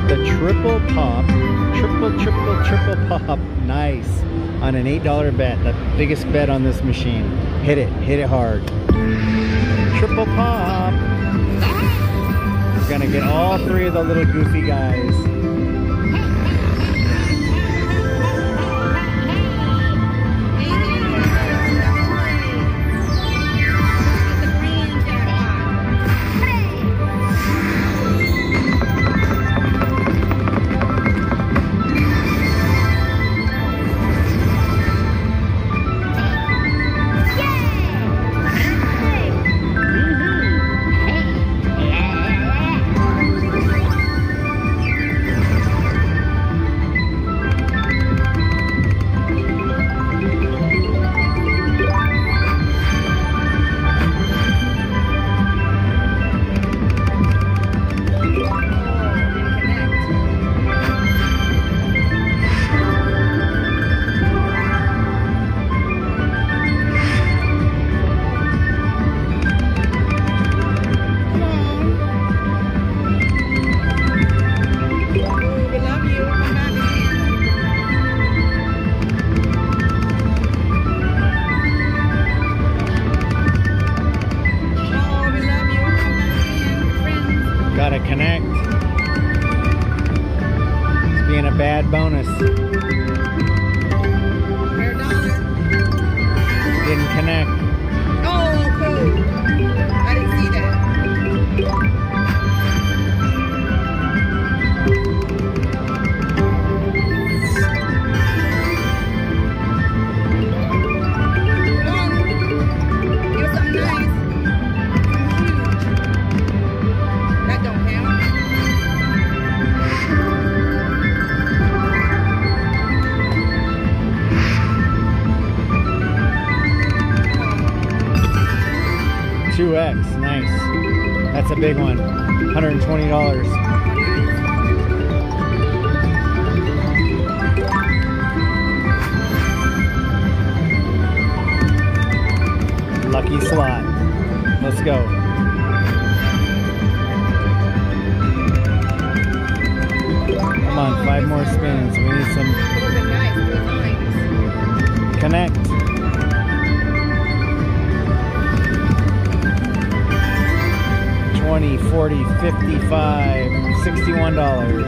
got the triple pop, triple, triple, triple pop. Nice. On an $8 bet. The biggest bet on this machine. Hit it. Hit it hard. Triple pop. We're gonna get all three of the little goofy guys. It's a bad bonus. Didn't connect. Oh, cool. 2X, nice. That's a big one, $120. lucky slot. Let's go. Come on, five more spins. We need some. Connect. Twenty, forty, fifty-five, sixty-one dollars.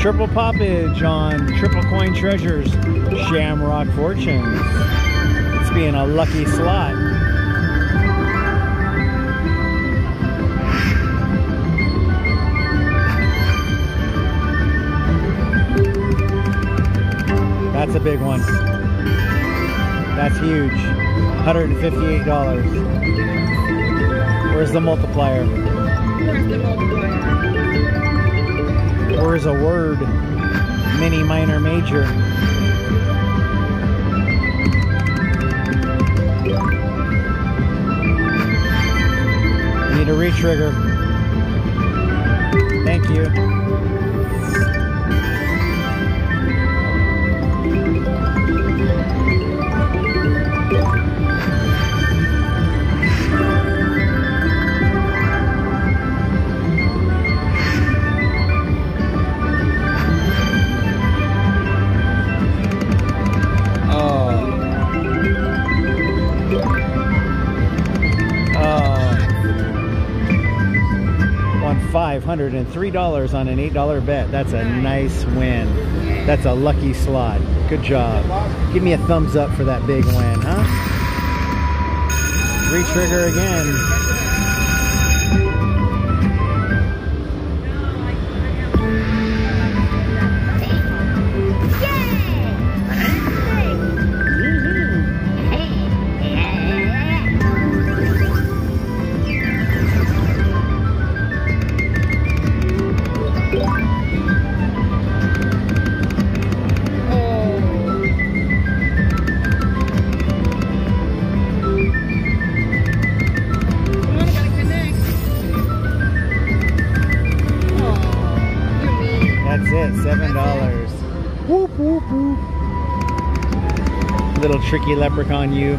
Triple poppage on Triple Coin Treasures Shamrock Fortunes. It's being a lucky slot. Big one. That's huge. $158. Where's the multiplier? Where's the multiplier? Where's a word? Mini, minor, major. Need a retrigger. Thank you. $503 on an $8 bet. That's a nice win. That's a lucky slot. Good job. Give me a thumbs up for that big win, huh? Retrigger again. It, seven dollars. Whoop whoop whoop. Little tricky leprechaun you.